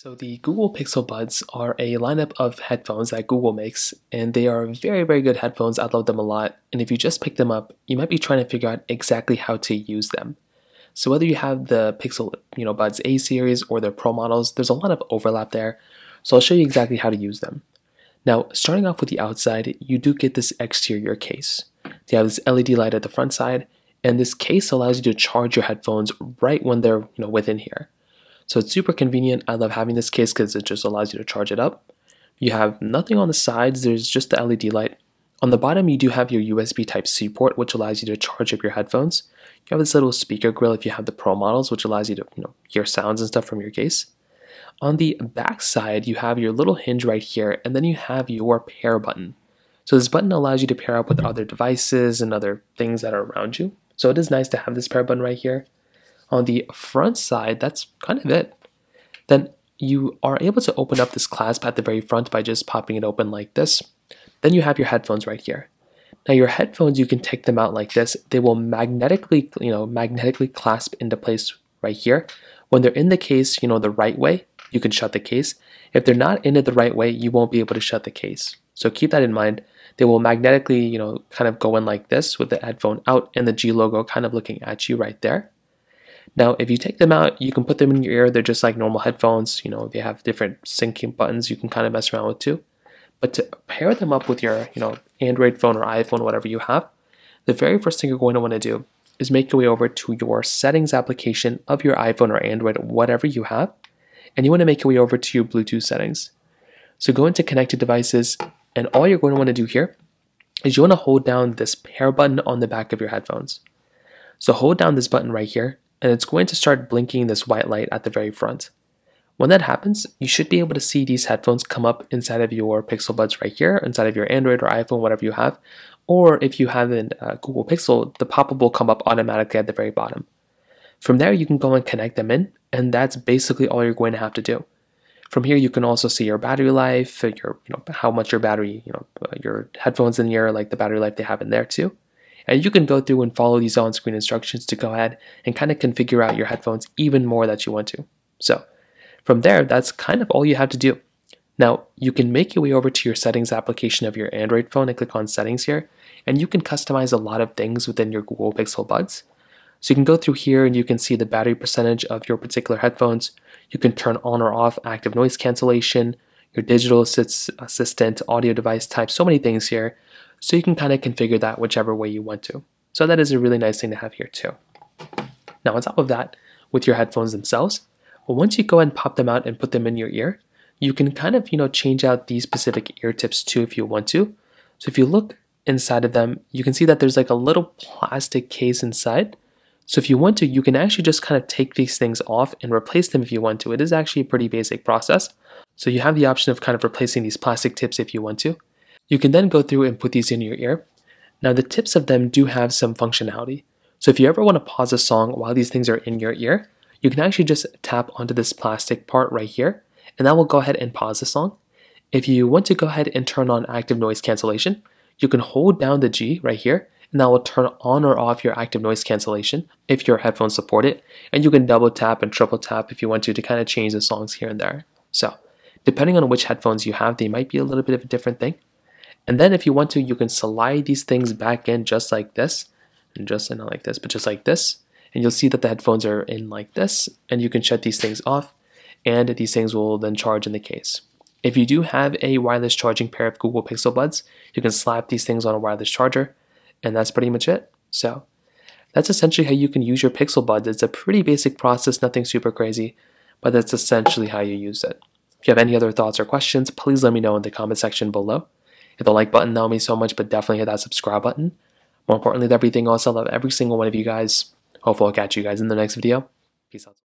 So the Google Pixel Buds are a lineup of headphones that Google makes, and they are very, very good headphones. I love them a lot. And if you just pick them up, you might be trying to figure out exactly how to use them. So whether you have the Pixel, you know, Buds A series or the Pro models, there's a lot of overlap there. So I'll show you exactly how to use them. Now, starting off with the outside, you do get this exterior case. You have this LED light at the front side, and this case allows you to charge your headphones right when they're, you know, within here. So it's super convenient. I love having this case because it just allows you to charge it up. You have nothing on the sides, there's just the LED light. On the bottom, you do have your USB Type-C port, which allows you to charge up your headphones. You have this little speaker grill if you have the Pro models, which allows you to you know, hear sounds and stuff from your case. On the back side, you have your little hinge right here, and then you have your pair button. So this button allows you to pair up with other devices and other things that are around you. So it is nice to have this pair button right here. On the front side, that's kind of it. Then you are able to open up this clasp at the very front by just popping it open like this. Then you have your headphones right here. Now your headphones, you can take them out like this. They will magnetically, you know, magnetically clasp into place right here. When they're in the case, you know, the right way, you can shut the case. If they're not in it the right way, you won't be able to shut the case. So keep that in mind. They will magnetically, you know, kind of go in like this with the headphone out and the G logo kind of looking at you right there. Now, if you take them out, you can put them in your ear. They're just like normal headphones. You know, they have different syncing buttons you can kind of mess around with too. But to pair them up with your, you know, Android phone or iPhone, whatever you have, the very first thing you're going to want to do is make your way over to your settings application of your iPhone or Android, whatever you have, and you want to make your way over to your Bluetooth settings. So go into connected devices, and all you're going to want to do here is you want to hold down this pair button on the back of your headphones. So hold down this button right here, and it's going to start blinking this white light at the very front. When that happens, you should be able to see these headphones come up inside of your Pixel Buds right here, inside of your Android or iPhone, whatever you have. Or if you have a uh, Google Pixel, the pop-up will come up automatically at the very bottom. From there, you can go and connect them in, and that's basically all you're going to have to do. From here, you can also see your battery life, your you know how much your battery, you know, uh, your headphones in here, like the battery life they have in there too. And you can go through and follow these on-screen instructions to go ahead and kind of configure out your headphones even more that you want to. So from there, that's kind of all you have to do. Now, you can make your way over to your settings application of your Android phone and click on settings here, and you can customize a lot of things within your Google Pixel Buds. So you can go through here and you can see the battery percentage of your particular headphones. You can turn on or off active noise cancellation, your digital assist assistant, audio device type, so many things here. So you can kind of configure that whichever way you want to. So that is a really nice thing to have here too. Now on top of that, with your headphones themselves, well, once you go ahead and pop them out and put them in your ear, you can kind of, you know, change out these specific ear tips too if you want to. So if you look inside of them, you can see that there's like a little plastic case inside. So if you want to, you can actually just kind of take these things off and replace them if you want to. It is actually a pretty basic process. So you have the option of kind of replacing these plastic tips if you want to. You can then go through and put these in your ear. Now the tips of them do have some functionality. So if you ever want to pause a song while these things are in your ear, you can actually just tap onto this plastic part right here, and that will go ahead and pause the song. If you want to go ahead and turn on active noise cancellation, you can hold down the G right here, and that will turn on or off your active noise cancellation if your headphones support it. And you can double tap and triple tap if you want to to kind of change the songs here and there. So, depending on which headphones you have, they might be a little bit of a different thing. And then if you want to, you can slide these things back in just like this, and just not like this, but just like this. And you'll see that the headphones are in like this, and you can shut these things off, and these things will then charge in the case. If you do have a wireless charging pair of Google Pixel Buds, you can slap these things on a wireless charger, and that's pretty much it. So that's essentially how you can use your Pixel Buds. It's a pretty basic process, nothing super crazy, but that's essentially how you use it. If you have any other thoughts or questions, please let me know in the comment section below. Hit the like button, that would mean so much, but definitely hit that subscribe button. More importantly than everything else, I love every single one of you guys. Hopefully I'll catch you guys in the next video. Peace out.